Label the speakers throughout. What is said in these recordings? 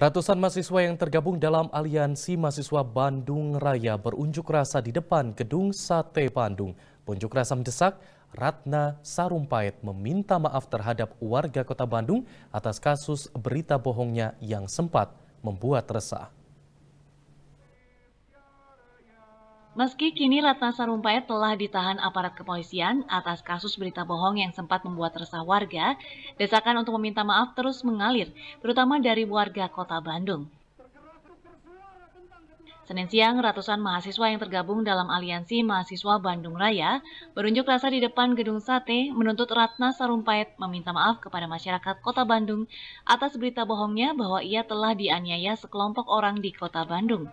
Speaker 1: Ratusan mahasiswa yang tergabung dalam Aliansi Mahasiswa Bandung Raya berunjuk rasa di depan Gedung Sate Bandung. Unjuk rasa mendesak Ratna Sarumpait meminta maaf terhadap warga kota Bandung atas kasus berita bohongnya yang sempat membuat resah.
Speaker 2: Meski kini Ratna Sarumpait telah ditahan aparat kepolisian atas kasus berita bohong yang sempat membuat resah warga, desakan untuk meminta maaf terus mengalir, terutama dari warga kota Bandung. Senin siang, ratusan mahasiswa yang tergabung dalam aliansi mahasiswa Bandung Raya berunjuk rasa di depan gedung sate menuntut Ratna Sarumpait meminta maaf kepada masyarakat kota Bandung atas berita bohongnya bahwa ia telah dianiaya sekelompok orang di kota Bandung.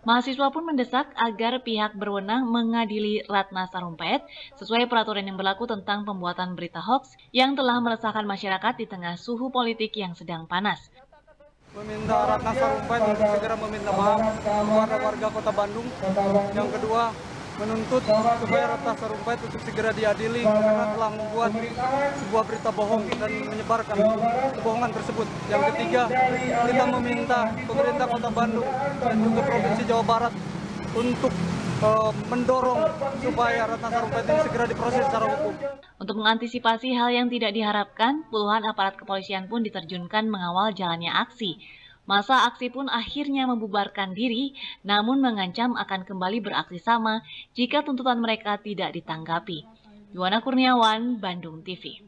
Speaker 2: Mahasiswa pun mendesak agar pihak berwenang mengadili Ratna Sarumpait sesuai peraturan yang berlaku tentang pembuatan berita hoax yang telah meresahkan masyarakat di tengah suhu politik yang sedang panas.
Speaker 3: Meminta Ratna Sarumpait untuk segera meminta maaf kepada warga kota Bandung. Yang kedua, menuntut supaya Ratna Sarumpait untuk segera diadili karena telah membuat sebuah berita bohong dan menyebarkan kebohongan tersebut. Yang ketiga, kita meminta pemerintah Kota Bandung dan juga Provinsi Jawa Barat untuk uh, mendorong supaya Ratna Sarumpait ini segera diproses secara hukum.
Speaker 2: Untuk mengantisipasi hal yang tidak diharapkan, puluhan aparat kepolisian pun diterjunkan mengawal jalannya aksi. Masa aksi pun akhirnya membubarkan diri, namun mengancam akan kembali beraksi sama jika tuntutan mereka tidak ditanggapi. Yuwana Kurniawan, Bandung TV.